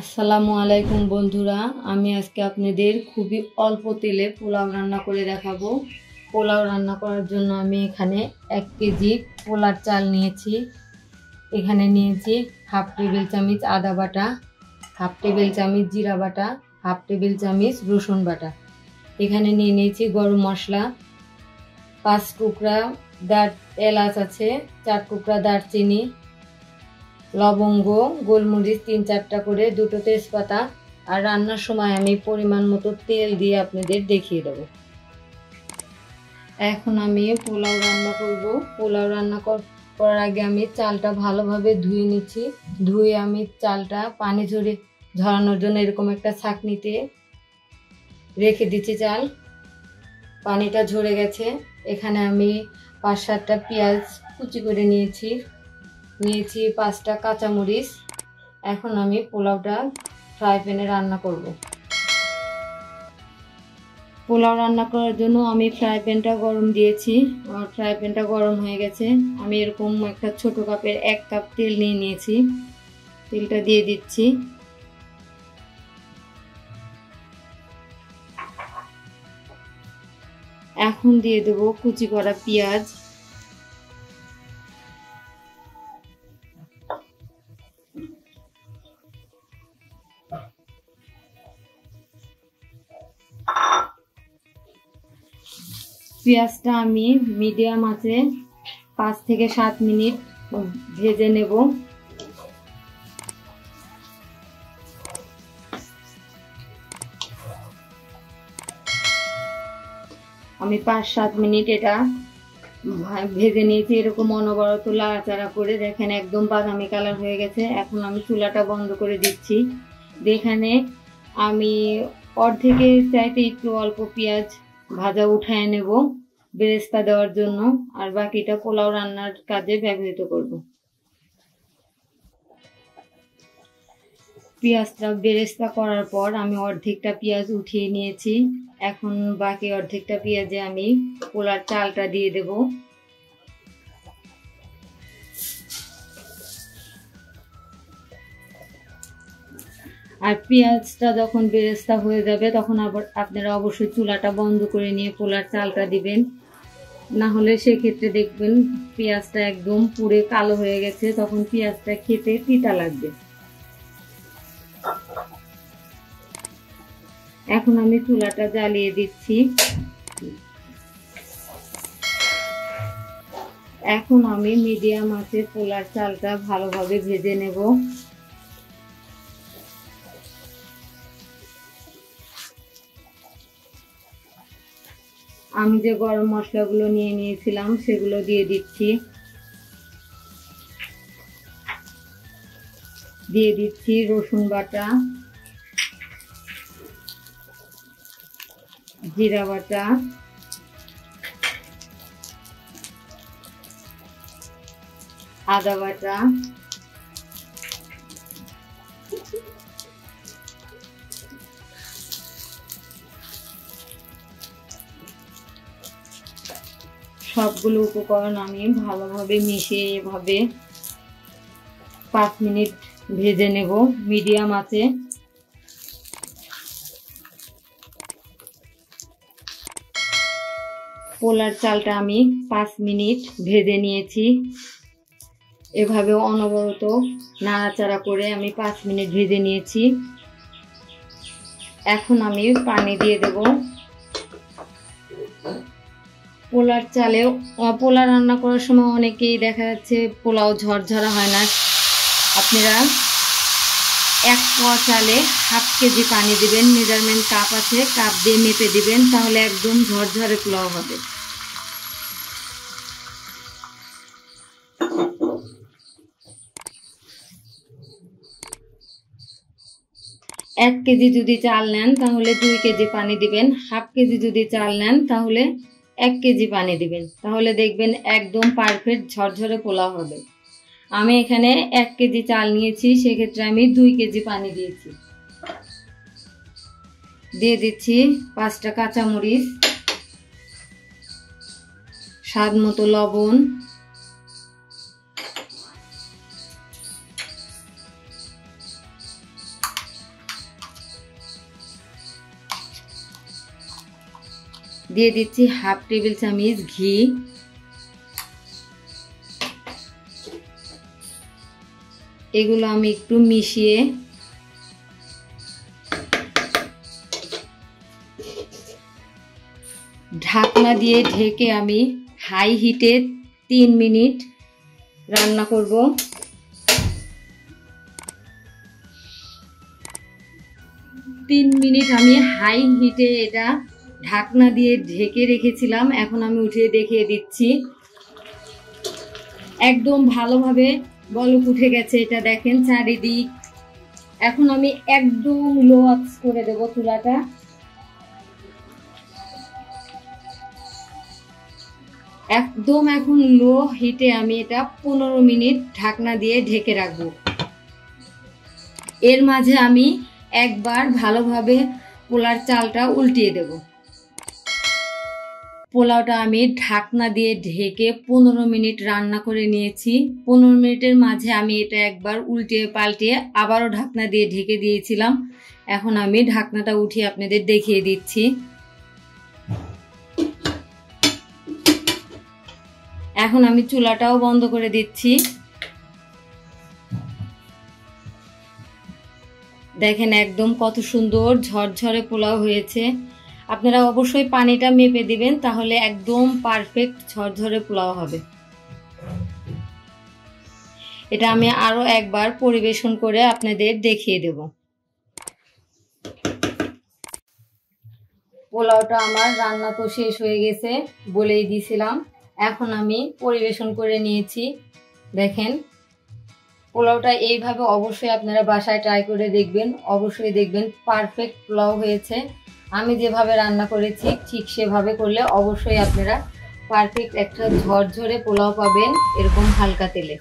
আসসালামু আলাইকুম বন্ধুরা, আমি আজকে আপনাদের খুবই অল্প তেলে পোলাও রান্না করে দেখাবো। পোলাও রান্না করার জন্য আমি এখানে এক কেজি পোলার চাল নিয়েছি। এখানে নিয়েছি হাফ টেবিল চামচ আদা বাটা, হাফ টেবিল চামচ জিরা বাটা, হাফ টেবিল চামচ রসুন বাটা। এখানে নিয়ে নিয়েছি গরম মশলা, পাঁচ টুকরা দার এলাচ আছে, চার টুকরা দারচিনি লবঙ্গ, গোলমরিচ তিন চারটা করে, দুটো তেজপাতা, আর রান্নার সময় আমি পরিমাণ মতো তেল দিয়ে আপনাদের দেখিয়ে দেব। এখন আমি পোলাও রান্না করব। পোলাও রান্না করার আগে আমি চালটা ভালোভাবে ধুয়ে নিচ্ছি। ধুয়ে আমি চালটা পানি ঝরে, ঝরানোর জন্য এরকম একটা ছাঁকনিতে রেখে দিচ্ছি চাল। পানিটা ঝরে গেছে। এখানে আমি পাঁচ সাতটা পেঁয়াজ কুচি করে নিয়েছি। নিয়েছি পাঁচটা কাঁচামরিচ। এখন আমি পোলাওটা ফ্রাই প্যানে রান্না করব। পোলাও রান্না করার জন্য আমি ফ্রাই প্যানটা গরম দিয়েছি। আমার ফ্রাই প্যানটা গরম হয়ে গেছে। আমি এরকম একটা ছোট কাপের এক কাপ তেল নিয়ে নিয়েছি। তেলটা দিয়ে দিচ্ছি। এখন দিয়ে দেবো কুচি করা পেঁয়াজ। পেঁয়াজটা আমি মিডিয়াম আছে পাঁচ থেকে সাত মিনিট ভেজে নেব। আমি পাঁচ সাত মিনিট এটা ভেজে নিয়েছি। এরকম অনবরত লাড়াচাড়া করে দেখেন একদম বাদামি কালার হয়ে গেছে। এখন আমি চুলাটা বন্ধ করে দিচ্ছি। যেখানে আমি অর্ধেকের চাইতে একটু অল্প পেঁয়াজ ভাজা উঠায় নেব বেরেস্তা দেওয়ার জন্য, আর বাকিটা পোলাও রান্নার কাজে ব্যবহৃত করব। পেঁয়াজটা বেরেস্তা করার পর আমি অর্ধেকটা পেঁয়াজ উঠিয়ে নিয়েছি। এখন বাকি অর্ধেকটা পেঁয়াজে আমি পোলার চালটা দিয়ে দেব। আর পেঁয়াজটা যখন বেরেস্তা হয়ে যাবে, তখন আবার আপনারা অবশ্যই চুলাটা বন্ধ করে নিয়ে পোলার চালটা দিবেন। না হলে সেক্ষেত্রে দেখবেন পেঁয়াজটা একদম পুড়ে কালো হয়ে গেছে, তখন পেঁয়াজটা খেতে তিতা লাগবে। এখন আমি চুলাটা জ্বালিয়ে দিচ্ছি। এখন আমি মিডিয়াম আছে পোলার চালটা ভালোভাবে ভেজে নেব। আমি যে গরম মশলাগুলো নিয়ে নিয়েছিলাম, সেগুলো দিয়ে দিচ্ছি। দিয়ে দিচ্ছি রসুন বাটা, জিরা বাটা, আদা বাটা সবগুলো উপকরণ আমি ভালোভাবে মিশিয়ে এভাবে পাঁচ মিনিট ভেজে নেব। মিডিয়াম আছে। পোলার চালটা আমি পাঁচ মিনিট ভেজে নিয়েছি। এভাবে অনবরত নাড়াচাড়া করে আমি পাঁচ মিনিট ভেজে নিয়েছি। এখন আমি পানি দিয়ে দেব। পোলার চালে পোলা রান্না করার সময় অনেকেই দেখা যাচ্ছে পোলাও ঝরঝরা হয় না। আপনারা এক পোয়া চালে হাফ কেজি পানি দিবেন, মেজারমেন্ট কাপ আছে, কাপ দিয়ে মেপে দিবেন, তাহলে একদম ঝরঝরে পোলাও হবে। এক কেজি যদি চাল নেন, তাহলে দুই কেজি পানি দিবেন। হাফ কেজি যদি চাল নেন, তাহলে এক কেজি পানি দিবেন। তাহলে দেখবেন একদম পারফেক্ট ঝরঝরে পোলাও হবে। আমি এখানে এক কেজি চাল নিয়েছি, সেক্ষেত্রে আমি দুই কেজি পানি দিয়েছি। দিয়ে দিচ্ছি পাঁচটা কাঁচামরিচ স্বাদ মতো লবণ দিয়ে দিচ্ছি হাফ টেবিল চামচ ঘি। এগুলো আমি একটু মিশিয়ে ঢাকনা দিয়ে ঢেকে আমি হাই হিটে তিন মিনিট রান্না করব। তিন মিনিট আমি হাই হিটে এটা ঢাকনা দিয়ে ঢেকে রেখেছিলাম। এখন আমি উঠিয়ে দেখিয়ে দিচ্ছি। একদম ভালোভাবে বলক উঠে গেছে এটা দেখেন চারিদিক। এখন আমি একদম লো আঁচ করে দেব চুলাটা। একদম এখন লো হিটে আমি এটা পনেরো মিনিট ঢাকনা দিয়ে ঢেকে রাখব। এর মাঝে আমি একবার ভালোভাবে পোলার চালটা উল্টিয়ে দেব। পোলাওটা আমি ঢাকনা দিয়ে ঢেকে পনেরো মিনিট রান্না করে নিয়েছি। পনেরো মিনিটের মাঝে আমি এটা একবার উল্টিয়ে পাল্টিয়ে আবারও ঢাকনা দিয়ে ঢেকে দিয়েছিলাম। এখন আমি ঢাকনাটা উঠিয়ে আপনাদের দেখিয়ে দিচ্ছি। এখন আমি চুলাটাও বন্ধ করে দিচ্ছি। দেখেন একদম কত সুন্দর ঝরঝরে পোলাও হয়েছে। আপনারা অবশ্যই পানিটা মেপে দিবেন, তাহলে একদম পারফেক্ট ঝরঝরে পোলাও হবে। এটা আমি আরও একবার পরিবেশন করে আপনাদের দেখিয়ে দেব। পোলাওটা আমার রান্না তো শেষ হয়ে গেছে বলেই দিছিলাম। এখন আমি পরিবেশন করে নিয়েছি। দেখেন, পোলাওটা এইভাবে অবশ্যই আপনারা বাসায় ট্রাই করে দেখবেন। অবশ্যই দেখবেন পারফেক্ট পোলাও হয়েছে। আমি যেভাবে রান্না করেছি, ঠিক সেভাবে করলে অবশ্যই আপনারা পারফেক্ট একটা ঝরঝরে পোলাও পাবেন, এরকম হালকা তেলে।